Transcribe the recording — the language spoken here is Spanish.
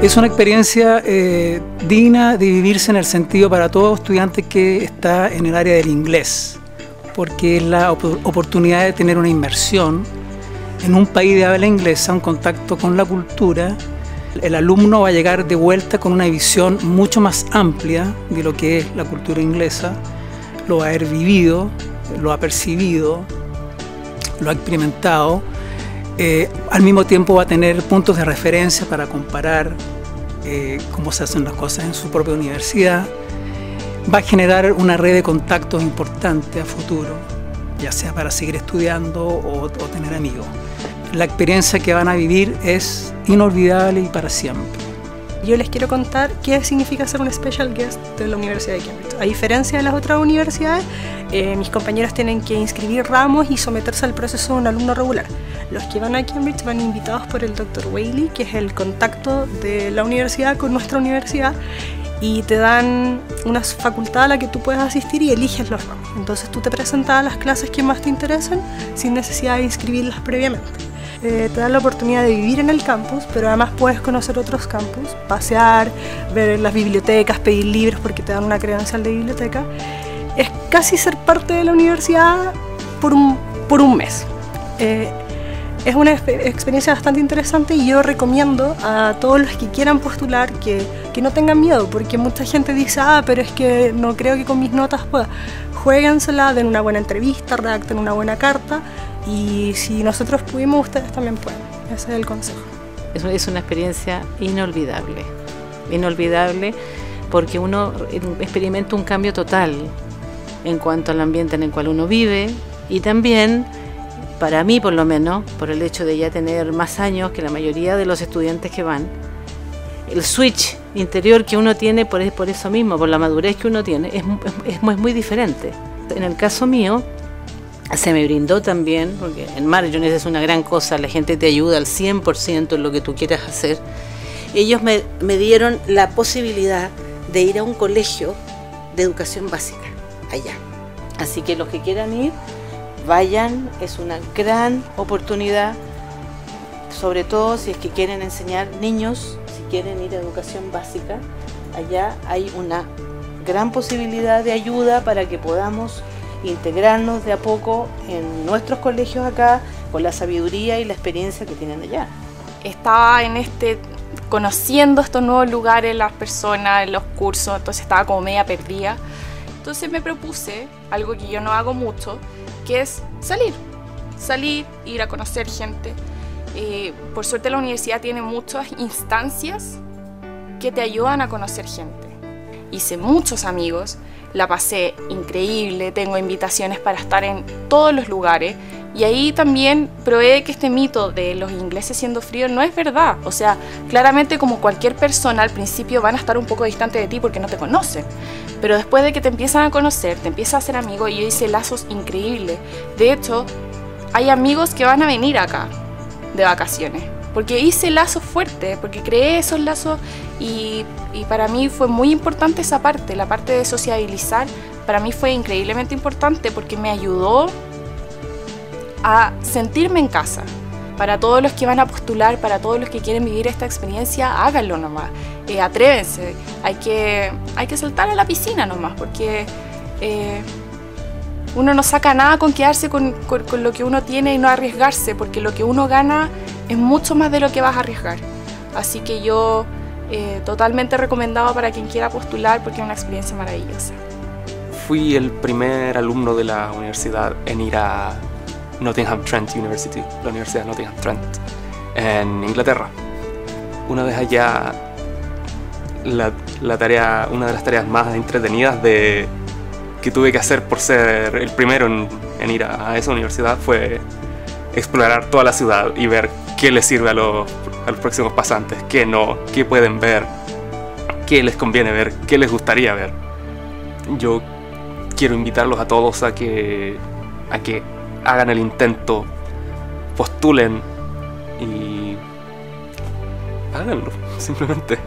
Es una experiencia eh, digna de vivirse en el sentido para todo estudiante que está en el área del inglés, porque es la oportunidad de tener una inmersión en un país de habla inglesa, un contacto con la cultura. El alumno va a llegar de vuelta con una visión mucho más amplia de lo que es la cultura inglesa, lo va a haber vivido, lo ha percibido, lo ha experimentado eh, al mismo tiempo va a tener puntos de referencia para comparar eh, cómo se hacen las cosas en su propia universidad. Va a generar una red de contactos importante a futuro, ya sea para seguir estudiando o, o tener amigos. La experiencia que van a vivir es inolvidable y para siempre. Yo les quiero contar qué significa ser un special guest de la Universidad de Cambridge. A diferencia de las otras universidades, eh, mis compañeros tienen que inscribir ramos y someterse al proceso de un alumno regular. Los que van a Cambridge van invitados por el Dr. Whaley, que es el contacto de la universidad con nuestra universidad, y te dan una facultad a la que tú puedes asistir y eliges los ramos. Entonces tú te presentas a las clases que más te interesan sin necesidad de inscribirlas previamente. Eh, te dan la oportunidad de vivir en el campus, pero además puedes conocer otros campus, pasear, ver las bibliotecas, pedir libros porque te dan una credencial de biblioteca. Es casi ser parte de la universidad por un, por un mes. Eh, es una experiencia bastante interesante y yo recomiendo a todos los que quieran postular que, que, no tengan miedo, porque mucha gente dice, ah, pero es que no creo que con mis notas pueda. Jueguensela, den una buena entrevista, redacten una buena carta y si nosotros pudimos, ustedes también pueden. Ese es el consejo. Es una experiencia inolvidable, inolvidable porque uno experimenta un cambio total en cuanto al ambiente en el cual uno vive y también, para mí por lo menos, por el hecho de ya tener más años que la mayoría de los estudiantes que van, el switch interior que uno tiene por, por eso mismo, por la madurez que uno tiene, es, es, es muy diferente. En el caso mío, se me brindó también, porque en Marjones es una gran cosa, la gente te ayuda al 100% en lo que tú quieras hacer. Ellos me, me, dieron la posibilidad de ir a un colegio de educación básica allá. Así que los que quieran ir, vayan, es una gran oportunidad, sobre todo si es que quieren enseñar niños, si quieren ir a educación básica, allá hay una gran posibilidad de ayuda para que podamos integrarnos de a poco en nuestros colegios acá con la sabiduría y la experiencia que tienen allá. Estaba en este conociendo estos nuevos lugares, las personas, los cursos, entonces estaba como media perdida. Entonces me propuse algo que yo no hago mucho, que es salir, salir, ir a conocer gente. Eh, por suerte la universidad tiene muchas instancias que te ayudan a conocer gente. Hice muchos amigos, la pasé increíble, tengo invitaciones para estar en todos los lugares y ahí también probé que este mito de los ingleses siendo fríos no es verdad. O sea, claramente como cualquier persona al principio van a estar un poco distante de ti porque no te conocen. Pero después de que te empiezan a conocer, te empiezas a hacer amigo y yo hice lazos increíbles. De hecho, hay amigos que van a venir acá de vacaciones porque hice lazos fuertes, porque creé esos lazos y, para mí fue muy importante esa parte, la parte de sociabilizar, para mí fue increíblemente importante porque me ayudó a sentirme en casa. Para todos los que van a postular, para todos los que quieren vivir esta experiencia, háganlo nomás, eh, atrévense, hay que, hay que saltar a la piscina nomás, porque eh, uno no saca nada con quedarse con, con lo que uno tiene y no arriesgarse, porque lo que uno gana es mucho más de lo que vas a arriesgar. Así que yo eh, totalmente recomendado para quien quiera postular porque es una experiencia maravillosa. Fui el primer alumno de la universidad en ir a Nottingham Trent University, la Universidad de Nottingham Trent, en Inglaterra. Una vez allá, la, tarea, una de las tareas más entretenidas de, que tuve que hacer por ser el primero en, ir a esa universidad fue explorar toda la ciudad y ver qué les sirve a los, a los próximos pasantes, qué no, qué pueden ver, qué les conviene ver, qué les gustaría ver. Yo quiero invitarlos a todos a que, a que hagan el intento, postulen y háganlo, simplemente.